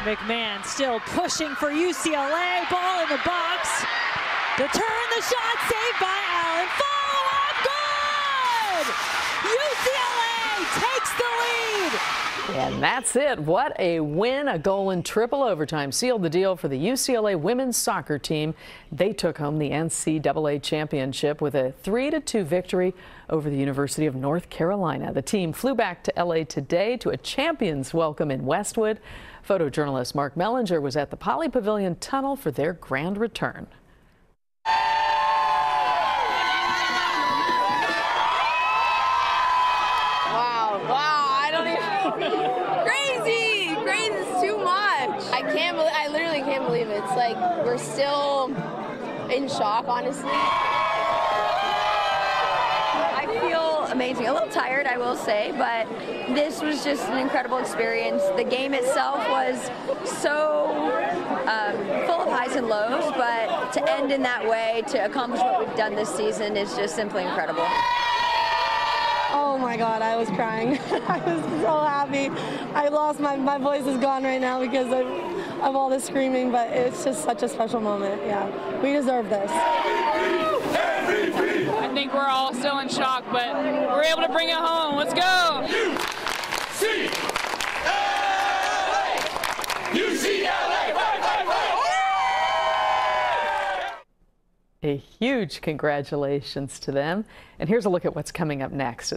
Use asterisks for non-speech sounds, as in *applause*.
McMahon still pushing for UCLA. Ball in the box. The turn, the shot saved by Allen. Follow up, good! UCLA takes the lead. And that's it. What a win. A goal in triple overtime sealed the deal for the UCLA women's soccer team. They took home the NCAA championship with a 3 2 victory over the University of North Carolina. The team flew back to LA today to a champions welcome in Westwood. Photojournalist Mark Mehlinger was at the Pauley Pavilion Tunnel for their grand return. Crazy! Crazy is too much. I can't believe, I literally can't believe it. It's like we're still in shock, honestly. I feel amazing. A little tired, I will say, but this was just an incredible experience. The game itself was so um, full of highs and lows, but to end in that way, to accomplish what we've done this season is just simply incredible. Oh my God, I was crying. *laughs* I was so happy. I lost my, my voice is gone right now because of, of all the screaming, but it's just such a special moment. Yeah, we deserve this. I think we're all still in shock, but we're able to bring it home. Let's go. A huge congratulations to them. And here's a look at what's coming up next.